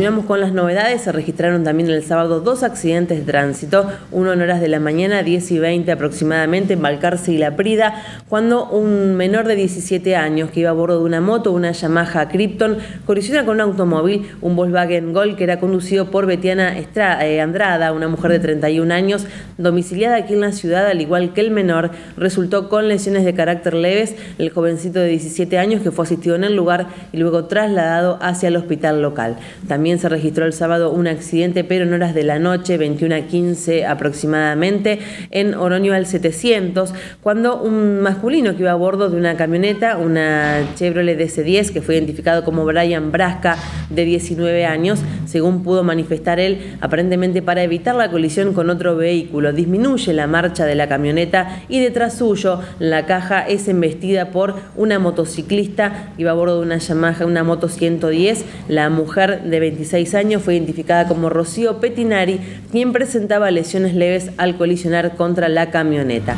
Continuamos con las novedades. Se registraron también el sábado dos accidentes de tránsito, uno en horas de la mañana, 10 y 20 aproximadamente, en Balcarce y La Prida, cuando un menor de 17 años que iba a bordo de una moto, una Yamaha Krypton, colisiona con un automóvil, un Volkswagen Gol, que era conducido por Betiana eh, Andrada, una mujer de 31 años, domiciliada aquí en la ciudad, al igual que el menor, resultó con lesiones de carácter leves. El jovencito de 17 años que fue asistido en el lugar y luego trasladado hacia el hospital local. También se registró el sábado un accidente, pero en horas de la noche, 21 a 15 aproximadamente, en Oroño al 700, cuando un masculino que iba a bordo de una camioneta, una Chevrolet DC-10, que fue identificado como Brian Brasca, de 19 años, según pudo manifestar él, aparentemente para evitar la colisión con otro vehículo. Disminuye la marcha de la camioneta y detrás suyo la caja es embestida por una motociclista, iba a bordo de una Yamaha, una moto 110. La mujer de 26 años fue identificada como Rocío Petinari, quien presentaba lesiones leves al colisionar contra la camioneta.